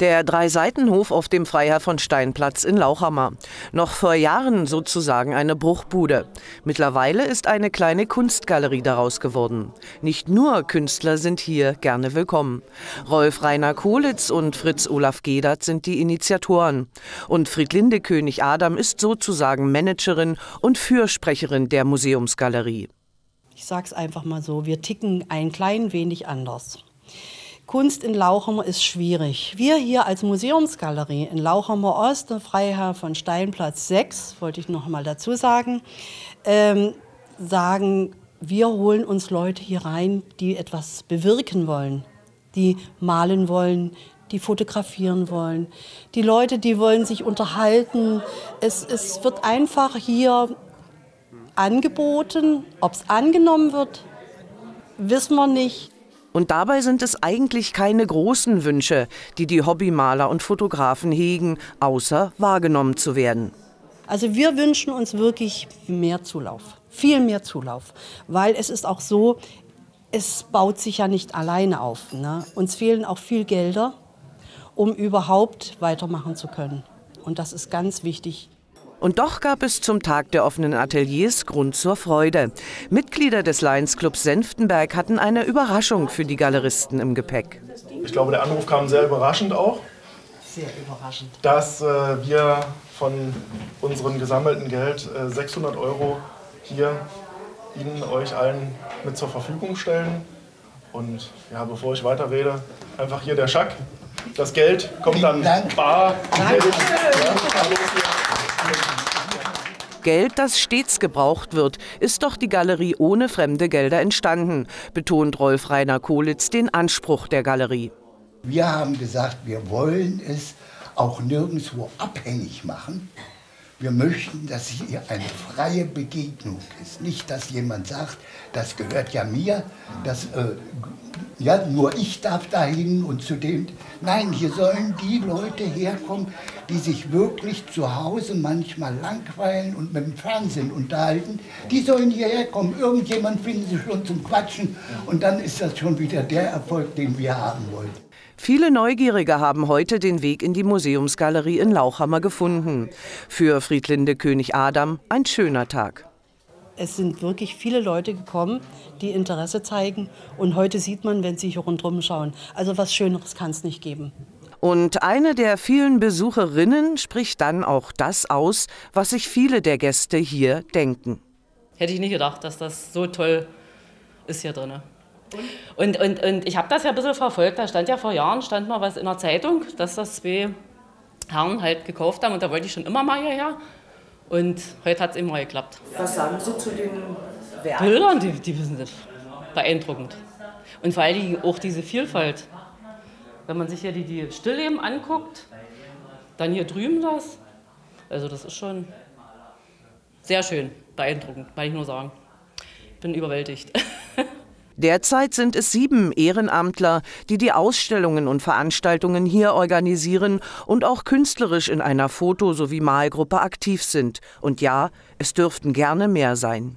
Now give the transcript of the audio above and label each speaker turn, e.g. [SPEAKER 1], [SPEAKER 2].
[SPEAKER 1] Der Dreiseitenhof auf dem Freiherr von Steinplatz in Lauchhammer. Noch vor Jahren sozusagen eine Bruchbude. Mittlerweile ist eine kleine Kunstgalerie daraus geworden. Nicht nur Künstler sind hier gerne willkommen. Rolf Rainer Kohlitz und Fritz Olaf Gedert sind die Initiatoren. Und Friedlinde König Adam ist sozusagen Managerin und Fürsprecherin der Museumsgalerie.
[SPEAKER 2] Ich sag's einfach mal so, wir ticken ein klein wenig anders. Kunst in Lauchhammer ist schwierig. Wir hier als Museumsgalerie in Lauchhammer Ost, Freiherr von Steinplatz 6, wollte ich noch mal dazu sagen, ähm, sagen, wir holen uns Leute hier rein, die etwas bewirken wollen, die malen wollen, die fotografieren wollen. Die Leute, die wollen sich unterhalten. Es, es wird einfach hier angeboten. Ob es angenommen wird, wissen wir nicht.
[SPEAKER 1] Und dabei sind es eigentlich keine großen Wünsche, die die Hobbymaler und Fotografen hegen, außer wahrgenommen zu werden.
[SPEAKER 2] Also wir wünschen uns wirklich mehr Zulauf, viel mehr Zulauf, weil es ist auch so, es baut sich ja nicht alleine auf. Ne? Uns fehlen auch viel Gelder, um überhaupt weitermachen zu können. Und das ist ganz wichtig.
[SPEAKER 1] Und doch gab es zum Tag der offenen Ateliers Grund zur Freude. Mitglieder des Lions Clubs Senftenberg hatten eine Überraschung für die Galeristen im Gepäck.
[SPEAKER 3] Ich glaube, der Anruf kam sehr überraschend auch.
[SPEAKER 2] Sehr überraschend.
[SPEAKER 3] Dass äh, wir von unserem gesammelten Geld äh, 600 Euro hier Ihnen, euch allen mit zur Verfügung stellen. Und ja, bevor ich weiterrede, einfach hier der Schack. Das Geld kommt dann bar. Danke.
[SPEAKER 1] Geld, das stets gebraucht wird, ist doch die Galerie ohne fremde Gelder entstanden, betont Rolf Rainer Kohlitz den Anspruch der Galerie.
[SPEAKER 4] Wir haben gesagt, wir wollen es auch nirgendwo abhängig machen. Wir möchten, dass hier eine freie Begegnung ist. Nicht, dass jemand sagt, das gehört ja mir, das, äh, ja, nur ich darf dahin und zu dem. Nein, hier sollen die Leute herkommen, die sich wirklich zu Hause manchmal langweilen und mit dem Fernsehen unterhalten. Die sollen hierher kommen. Irgendjemand finden sie schon zum Quatschen und dann ist das schon wieder der Erfolg, den wir haben wollen.
[SPEAKER 1] Viele Neugierige haben heute den Weg in die Museumsgalerie in Lauchhammer gefunden. Für Friedlinde König Adam ein schöner Tag.
[SPEAKER 2] Es sind wirklich viele Leute gekommen, die Interesse zeigen. Und heute sieht man, wenn Sie hier rundherum schauen, also was Schöneres kann es nicht geben.
[SPEAKER 1] Und eine der vielen Besucherinnen spricht dann auch das aus, was sich viele der Gäste hier denken.
[SPEAKER 5] Hätte ich nicht gedacht, dass das so toll ist hier drin. Und, und, und ich habe das ja ein bisschen verfolgt. Da stand ja vor Jahren stand mal was in der Zeitung, dass das zwei Herren halt gekauft haben. Und da wollte ich schon immer mal hierher. Und heute hat es immer geklappt.
[SPEAKER 2] Was sagen Sie zu den
[SPEAKER 5] Werken? Bildern, die, die sind beeindruckend. Und vor allem auch diese Vielfalt. Wenn man sich hier die, die Stillleben anguckt, dann hier drüben das. Also das ist schon sehr schön, beeindruckend, kann ich nur sagen. Ich bin überwältigt.
[SPEAKER 1] Derzeit sind es sieben Ehrenamtler, die die Ausstellungen und Veranstaltungen hier organisieren und auch künstlerisch in einer Foto- sowie Malgruppe aktiv sind. Und ja, es dürften gerne mehr sein.